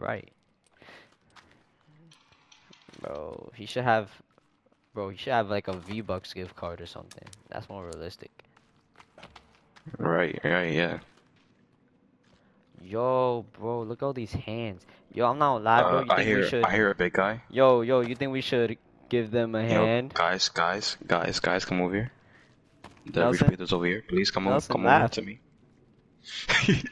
right. Bro, he should have. Bro, he should have like a V Bucks gift card or something. That's more realistic. Right, right, yeah. Yo, bro, look at all these hands. Yo, I'm not live, bro. Uh, I hear, should? I hear a big guy. Yo, yo, you think we should give them a Yo, hand? guys, guys, guys, guys, come over here. The Nelson? refrigerators over here. Please come over, come over to me.